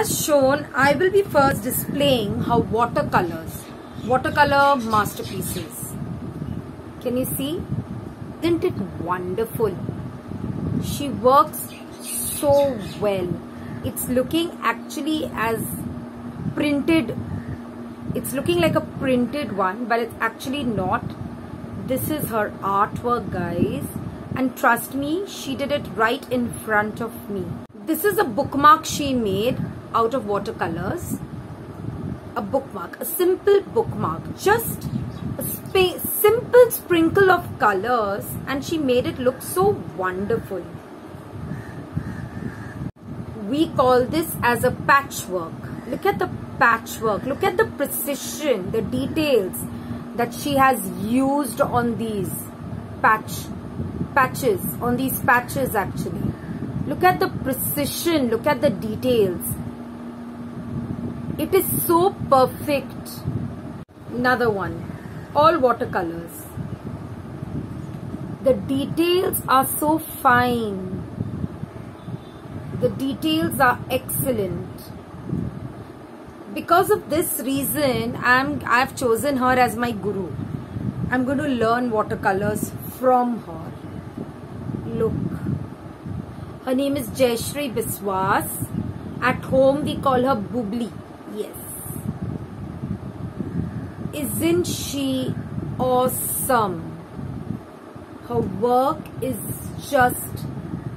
as shown, I will be first displaying her watercolors, watercolor masterpieces. Can you see? Isn't it wonderful? She works so well. It's looking actually as printed. It's looking like a printed one, but it's actually not. This is her artwork, guys. And trust me, she did it right in front of me. This is a bookmark she made out of watercolors. A bookmark, a simple bookmark. Just a simple sprinkle of colors and she made it look so wonderful. We call this as a patchwork. Look at the patchwork. Look at the precision, the details that she has used on these patch patches, on these patches actually. Look at the precision, look at the details. It is so perfect. Another one, all watercolors. The details are so fine. The details are excellent. Because of this reason, I'm, I've chosen her as my guru. I'm going to learn watercolors from her. Look. Her name is Jayashri Biswas. At home we call her Bubli. Yes. Isn't she awesome? Her work is just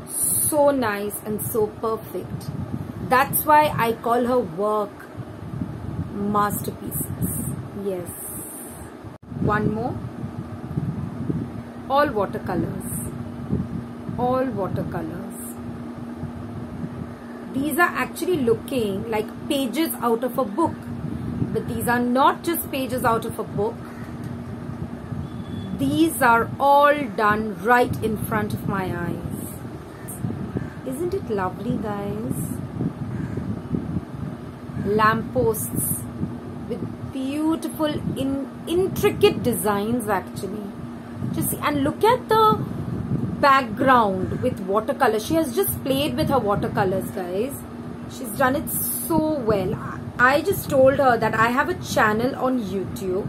so nice and so perfect. That's why I call her work masterpieces. Yes. One more. All watercolors all watercolors. These are actually looking like pages out of a book. But these are not just pages out of a book. These are all done right in front of my eyes. Isn't it lovely guys? Lampposts with beautiful in intricate designs actually. Just see and look at the background with watercolor. She has just played with her watercolors, guys. She's done it so well. I just told her that I have a channel on YouTube.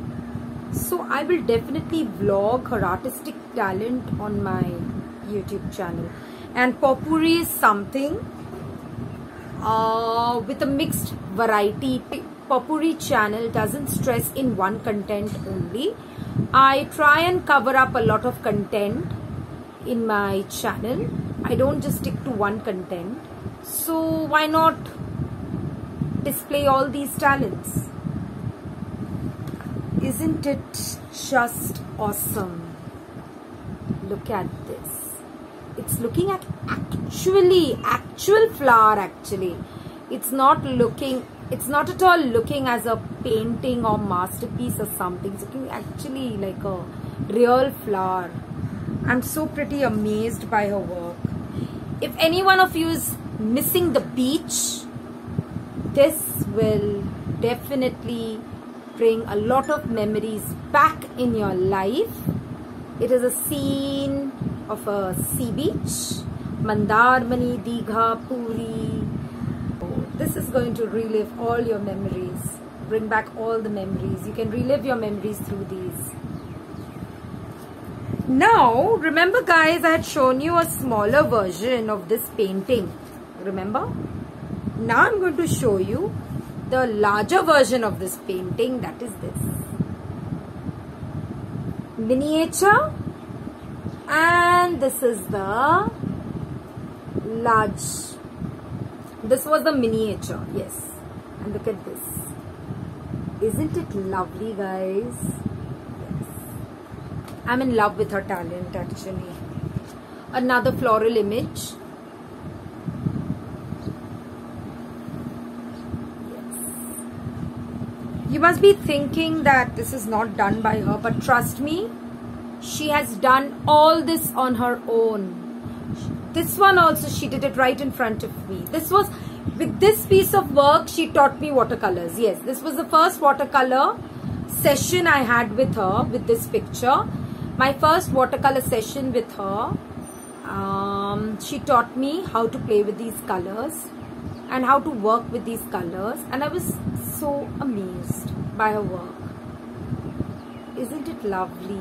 So I will definitely vlog her artistic talent on my YouTube channel. And Potpourri is something uh, with a mixed variety. Potpourri channel doesn't stress in one content only. I try and cover up a lot of content in my channel. I don't just stick to one content. So why not display all these talents? Isn't it just awesome? Look at this. It's looking at actually actual flower actually. It's not looking it's not at all looking as a painting or masterpiece or something. It's looking actually like a real flower I'm so pretty amazed by her work. If any one of you is missing the beach, this will definitely bring a lot of memories back in your life. It is a scene of a sea beach, Mandarmani, Digha, Puri. this is going to relive all your memories, bring back all the memories. You can relive your memories through these. Now, remember guys, I had shown you a smaller version of this painting. Remember? Now I'm going to show you the larger version of this painting. That is this. Miniature. And this is the large. This was the miniature. Yes. And look at this. Isn't it lovely guys? I'm in love with her talent actually. Another floral image. Yes. You must be thinking that this is not done by her, but trust me, she has done all this on her own. This one also, she did it right in front of me. This was, with this piece of work, she taught me watercolors. Yes, this was the first watercolor session I had with her with this picture my first watercolor session with her um, she taught me how to play with these colors and how to work with these colors and I was so amazed by her work. Isn't it lovely?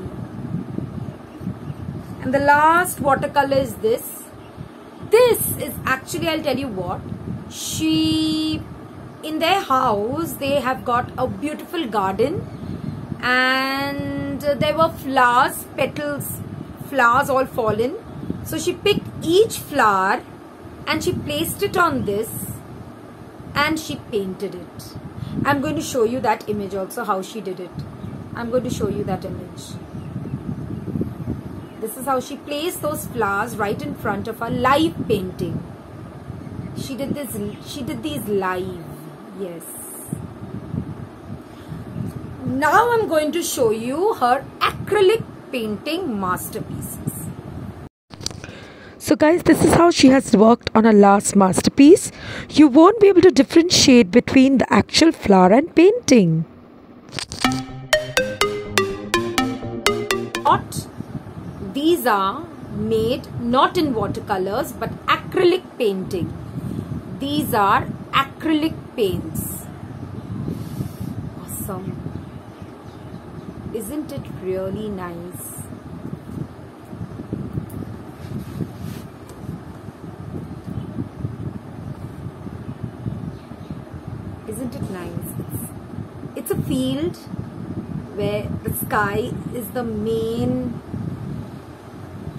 And the last watercolor is this. This is actually, I'll tell you what, she, in their house, they have got a beautiful garden and Uh, there were flowers, petals, flowers all fallen. So she picked each flower and she placed it on this and she painted it. I'm going to show you that image also how she did it. I'm going to show you that image. This is how she placed those flowers right in front of a live painting. She did this, she did these live. Yes. Now I'm going to show you her acrylic painting masterpieces. So guys, this is how she has worked on her last masterpiece. You won't be able to differentiate between the actual flower and painting. What? These are made not in watercolors but acrylic painting. These are acrylic paints. Awesome. Isn't it really nice? Isn't it nice? It's, it's a field where the sky is the main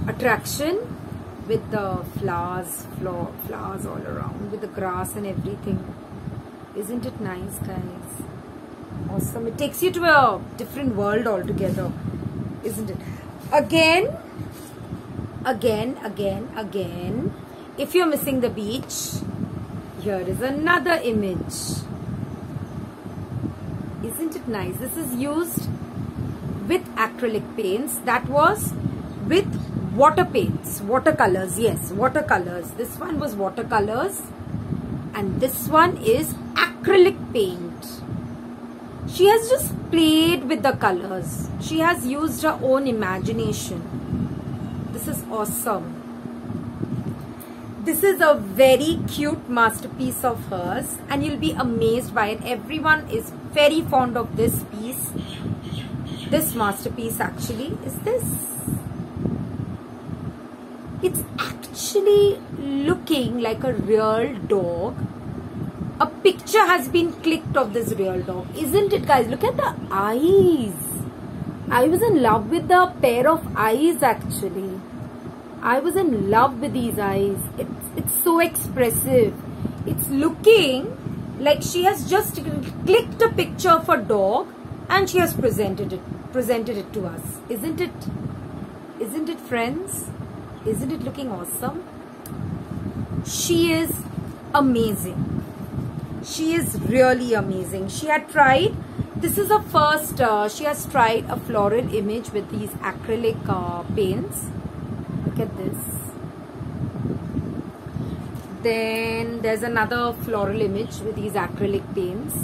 attraction with the flowers, flowers all around, with the grass and everything. Isn't it nice, guys? Awesome. It takes you to a different world altogether, isn't it? Again, again, again, again. If you're missing the beach, here is another image isn't it nice this is used with acrylic paints that was with water paints watercolors yes watercolors this one was watercolors and this one is acrylic paint she has just played with the colors she has used her own imagination this is awesome this is a very cute masterpiece of hers and you'll be amazed by it. Everyone is very fond of this piece. This masterpiece actually is this. It's actually looking like a real dog. A picture has been clicked of this real dog. Isn't it guys? Look at the eyes. I was in love with the pair of eyes actually. I was in love with these eyes. It's, it's so expressive. It's looking like she has just clicked a picture of a dog and she has presented it presented it to us. Isn't it? Isn't it friends? Isn't it looking awesome? She is amazing. She is really amazing. She had tried this is a first uh, she has tried a floral image with these acrylic uh, paints. Look at this. Then there's another floral image with these acrylic paints.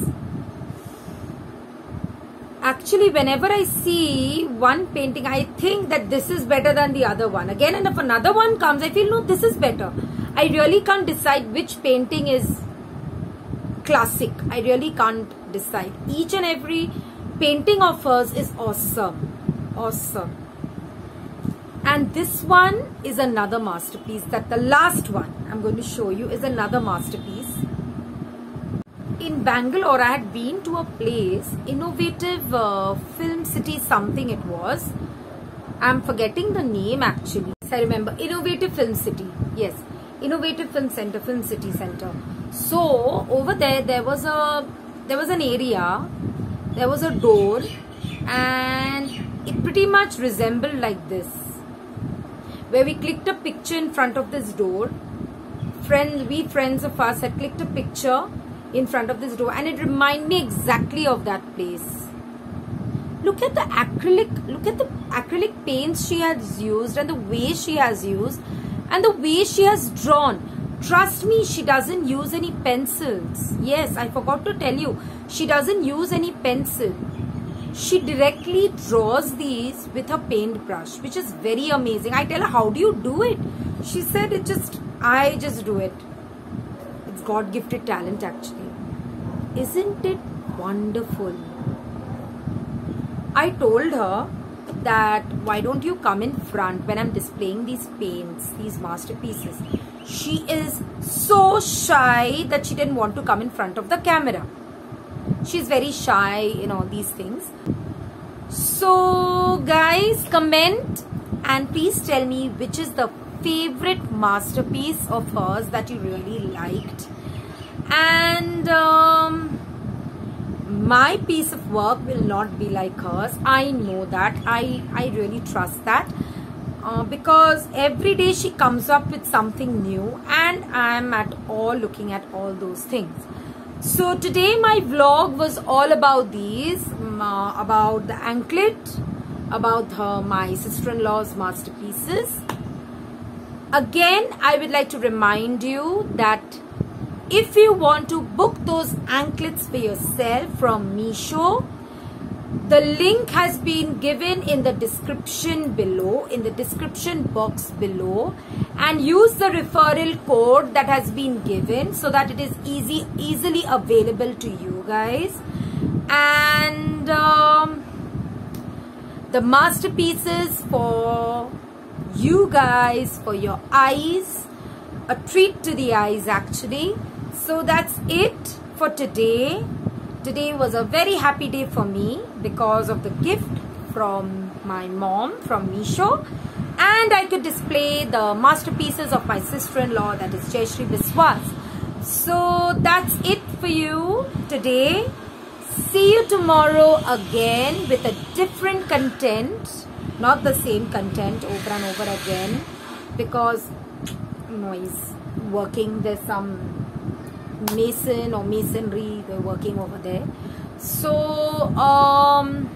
Actually whenever I see one painting I think that this is better than the other one. Again and if another one comes I feel no this is better. I really can't decide which painting is classic. I really can't decide. Each and every painting of hers is awesome. Awesome. And this one is another masterpiece that the last one I'm going to show you is another masterpiece. In Bangalore I had been to a place innovative uh, film city something it was. I'm forgetting the name actually. I remember. Innovative film city. Yes. Innovative film center film city center so over there there was a there was an area there was a door and it pretty much resembled like this where we clicked a picture in front of this door. Friend, we friends of us had clicked a picture in front of this door and it reminded me exactly of that place. Look at the acrylic, look at the acrylic paints she has used and the way she has used and the way she has drawn. Trust me, she doesn't use any pencils. Yes, I forgot to tell you, she doesn't use any pencil. She directly draws these with a paintbrush which is very amazing. I tell her how do you do it? She said it just i just do it. It's it's god gifted talent actually. Isn't it wonderful? I told her that why don't you come in front when i'm displaying these paints these masterpieces she is so shy that she didn't want to come in front of the camera. She's very shy you know these things. So guys comment and please tell me which is the favorite masterpiece of hers that you really liked. And um, my piece of work will not be like hers. I know that. I i really trust that uh, because every day she comes up with something new and i'm at all looking at all those things. So today my vlog was all about these um, uh, about the anklet about her my sister-in-law's masterpieces. Again i would like to remind you that if you want to book those anklets for yourself from Meesho the link has been given in the description below in the description box below. And use the referral code that has been given so that it is easy easily available to you guys. And um, the masterpieces for you guys for your eyes. A treat to the eyes actually. So that's it for today today was a very happy day for me because of the gift from my mom from Meesho and I could display the masterpieces of my sister-in-law that is Jayashree Biswas. So that's it for you today. See you tomorrow again with a different content, not the same content over and over again because noise working there's some mason or masonry they're working over there. So um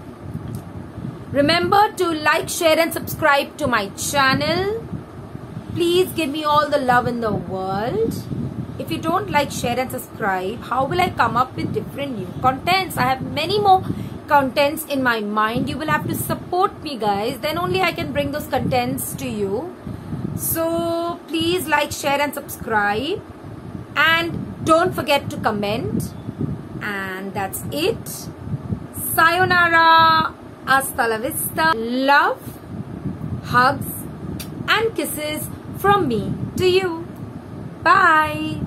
remember to like share and subscribe to my channel. Please give me all the love in the world. If you don't like share and subscribe how will i come up with different new contents? I have many more contents in my mind. You will have to support me guys. Then only i can bring those contents to you. So please like share and subscribe. And don't forget to comment. And that's it. Sayonara. Hasta la vista. Love hugs and kisses from me to you. Bye